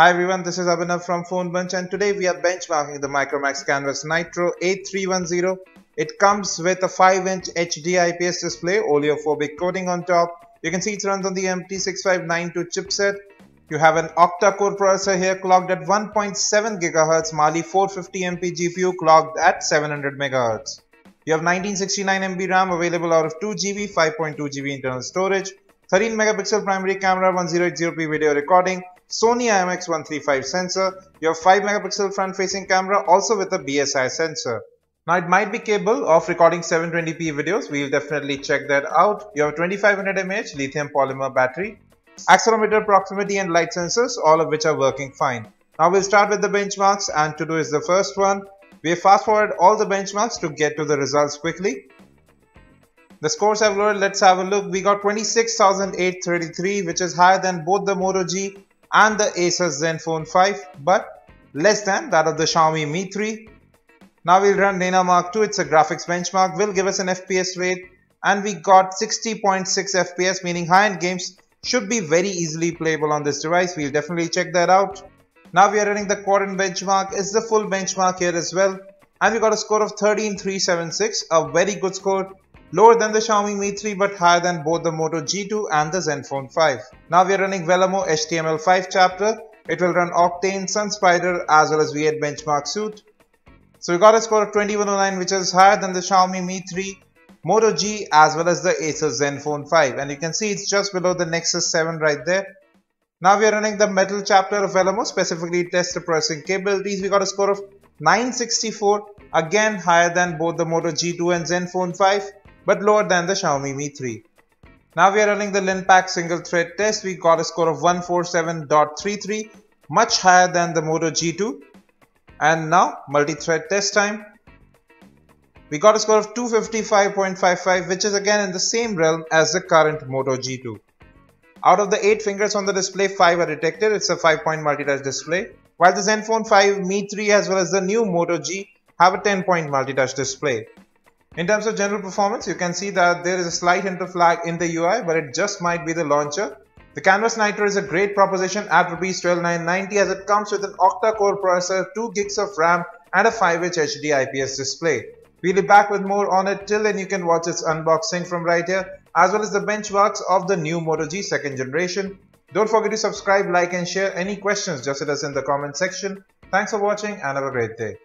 Hi everyone, this is Abhinav from Phone Bunch and today we are benchmarking the Micromax Canvas Nitro A310. It comes with a 5-inch HD IPS display, oleophobic coating on top. You can see it runs on the MT6592 chipset. You have an octa-core processor here clocked at 1.7 GHz, Mali 450MP GPU clocked at 700 MHz. You have 1969 MB RAM available out of 2 GB, 5.2 GB internal storage, 13 megapixel primary camera, 1080p video recording, Sony IMX135 sensor. You have 5 megapixel front facing camera also with a BSI sensor. Now it might be capable of recording 720p videos. We'll definitely check that out. You have 2500 mAh lithium polymer battery, accelerometer proximity and light sensors, all of which are working fine. Now we'll start with the benchmarks and AnTuTu is the first one. We fast forward all the benchmarks to get to the results quickly. The scores have lowered, Let's have a look. We got 26,833 which is higher than both the Moto G and the Asus Zenfone 5 but less than that of the Xiaomi Mi 3. Now we'll run NenaMark 2, it's a graphics benchmark, will give us an FPS rate. And we got 60.6 FPS meaning high-end games should be very easily playable on this device, we'll definitely check that out. Now we are running the quadrant benchmark, it's the full benchmark here as well. And we got a score of 13376, a very good score lower than the Xiaomi Mi 3 but higher than both the Moto G2 and the Zenfone 5. Now we are running Vellamo HTML5 chapter. It will run Octane, SunSpider as well as V8 Benchmark Suit. So we got a score of 2109 which is higher than the Xiaomi Mi 3, Moto G as well as the Asus Zenfone 5 and you can see it's just below the Nexus 7 right there. Now we are running the metal chapter of Vellamo specifically test the processing capabilities. We got a score of 964 again higher than both the Moto G2 and Zenfone 5 but lower than the Xiaomi Mi 3. Now we are running the Linpack single thread test. We got a score of 147.33, much higher than the Moto G2. And now multi-thread test time. We got a score of 255.55 which is again in the same realm as the current Moto G2. Out of the 8 fingers on the display, 5 are detected. It's a 5-point multi-touch display. While the Zenfone 5, Mi 3 as well as the new Moto G have a 10-point multi-touch display. In terms of general performance, you can see that there is a slight hint of lag in the UI, but it just might be the launcher. The Canvas Nitro is a great proposition at Rs 12990 as it comes with an octa-core processor, 2 gigs of RAM and a 5-inch HD IPS display. We'll be back with more on it. Till then, you can watch its unboxing from right here, as well as the benchmarks of the new Moto G second generation. Don't forget to subscribe, like and share. Any questions, just hit us in the comment section. Thanks for watching and have a great day.